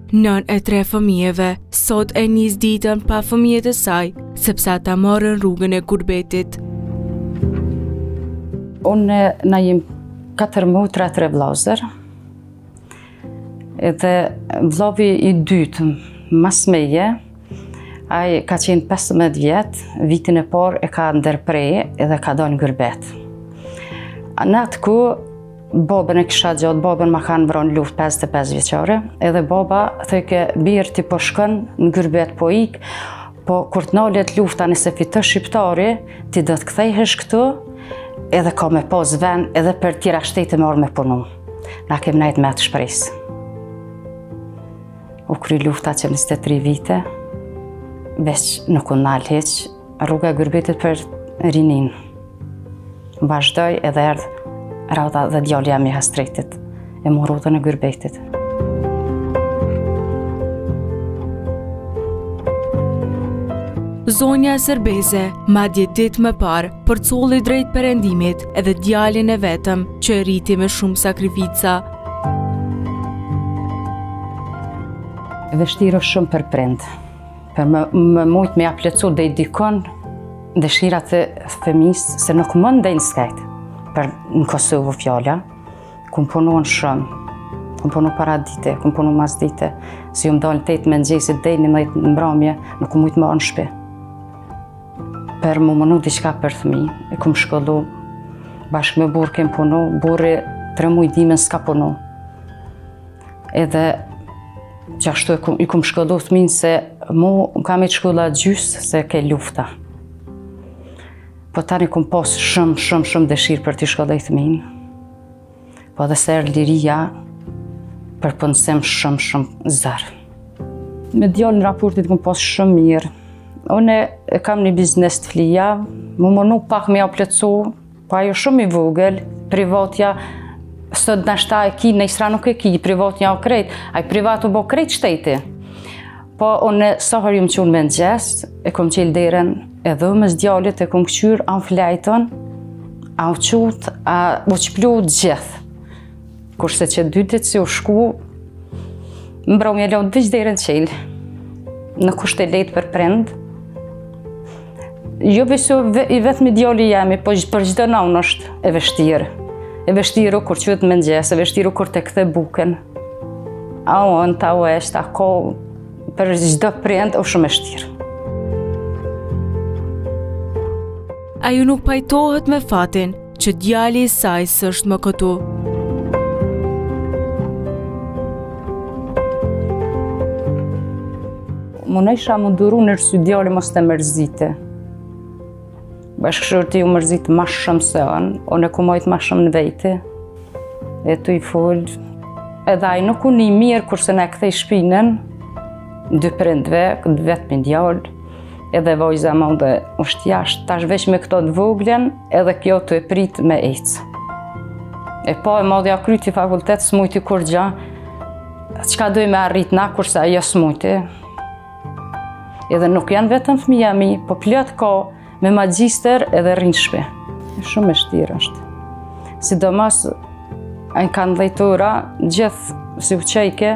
Nënë e tre fëmijëve, sot e nis ditën pa fëmijët e saj, sepse ata morën rrugën e gurbetit. Unë na jem katër motra, tre vllazër, edhe vllavi i dytë, mas meje, Ai ka qenë 15 vjet, vitin e parë e ka ndërpre edhe ka dalë në gurbet. Në atë ko Babën e kisha gjallë, babën ma kanë vra n'luftë 55 vjeçar, edhe baba thojke bir ti po shkon në gurbet po ik, po kur të nalet lufta nëse fiton shqiptari, ti do të kthejhesh këtu, edhe ka me pas ven, edhe për tjera shtetë me ardh me punu. Na kem nejtë me atë shpresë. U kry lufta që 23 vite, veç nuk u nal hiç, Rruga e gurbetit për rininë. Vazhdoi edhe erdh radha dhe djali jem i hasretit e mur rrugën e gurbetit. Zonja Serbeze, madje ditë më parë, përcolli drejt perëndimit edhe djalin e vetëm, që e rriti me shumë sakrifica. E vështirë osht shumë për prind. Për me, me mujtë me ja plotsu deri dikun dëshirat e fmisë se nuk mund t'i skajt për në Kosovë fjala, kum punu shumë, kum punu paradite, kum punu masdite, si jum dalë tetë të mëngjesit deri në nëntë në mbramje, nuk kum mujtë me ardh n'shpi. Për me menu diçka për fëmi, i kum shkollu, bashkë me burrë kemë punu, burri tre muj dimën s'ka punu, Edhe qashtu e kum, i kum shkollu fminë se mu më ka met shkolla gjysë se ke lufta. Po tani kum pas shumë, shumë, shumë dëshirë për t'i shkollu fminë. Po edhe pse erdh liria për punësim shumë, shumë zor. Me djalin raportet i kum pas shumë mirë. Unë e kam një biznes të flija, u munum pak me ja plotsu, Po ajo shumë i vogël, privatja sot nashta e ki, nesra nuk e ki, privatja o krejt, ai privat u bo krejt shteti. Po unë sa herë jom çu në mëngjes, e kom çel derën e dhomës djalit, e kom këqyr, a u flejtun, a u çut, a u shplu gjithë. Kurse qe dy ditë si u shku, mbrëmje la veç derën çel. Nuk osht e lehtë për prind. Jo veç i vetmi djali jem, po për çdo nanë është e vështirë. E vështirë kur çohet mëngjes, e vështirë kur të kthe bukën. A o unt, a o eshtë, a ko, për çdo prind o shumë e shtirë. Ajo nuk pajtohet me fatin, Që djali i saj s'është më këtu. Munojsha me duru nërsy djali mos të mërzitet. Bashkëshorti u mërzit ma shumë se unë, unë e kom majt ma shumë në vejte. E tu i folë, edhe ai nuk u ni mirë kurse na e kthej shpinën, dy prindve, këtë vetmi djalë, edhe vajza e madhe është jashtë, tash veç me këtë të voglën, edhe kjo tu e prit me ecë. E po e madhja kryti fakultet, s'mujti kurgja, çka dojmë me arrit na, kurse ajo s'mujti. Edhe nuk janë vetëm fëmija mi, po plot ka me magjistër edhe rrinë shpi. Shumë e shtirë është. Sidomos, ai kah dhetë ora, gjithë si u çojke,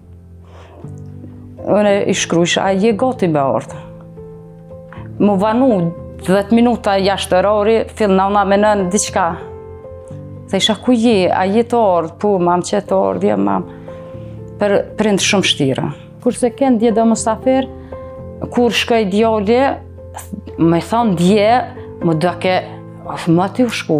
Unë i shkrujsha, a je gati me ardhë? M'u vonu 10 minuta jashtë orari, fillë në ona me nënë, diçka. Thojsha ku je, a je tu ardhë, po, mam qe tu ardhë jam, mam. Për prind shumë shtirë. Kurse kenë dje do mysafirë, kur shkoi djali, me i thonë dje, m'u duke, of më aty u shku.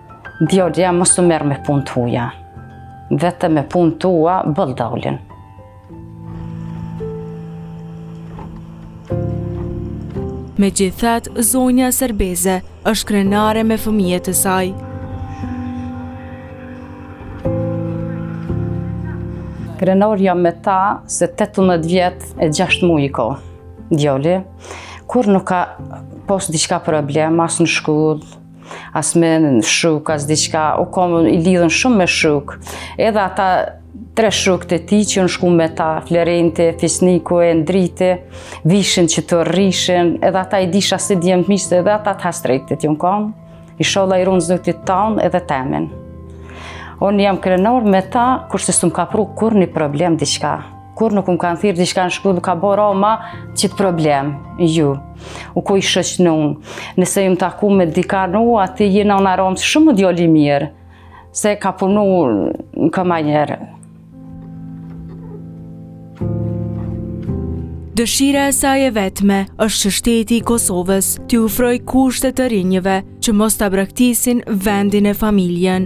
Djali jem mos tu merr me punë të huja, vetëm me punë të huja boll dalin. Megjithatë, zonja Serbeze është krenare me fëmijët e saj. Krenare jam me ta se 18 vjet e 6 muj i ka djali, kurrë nuk ka pasë diçka problem, as në shkollë, as me shok, as diçka, u kon i lidhun shumë me shok. Edhe ata tre shokët e tij që jon shku me ta, Florenti, Fisniku, Endriti, vishin qitu rrishin, edhe ata i dojsha si djemt e mi, se edhe ata të hasretit jon kon, ishalla i run Zoti tanë edhe temin. Unë jam krenare me ta, kurse s'më ka pru kurrë një problem diçka. Kur nuk më kanë thirë diçka në shkollë, ka bo roma qit problem, ju. U ku i shëqë në unë. Nëse ju m'u taku me dikan në u, ati je në në aromë, se shumë djalë i mirë, se ka punu në këma njerë. Dëshira e saj e vetme është që shteti i Kosovës t'i ofrojë kushte të rinjëve që mos ta braktisin vendin e familjen.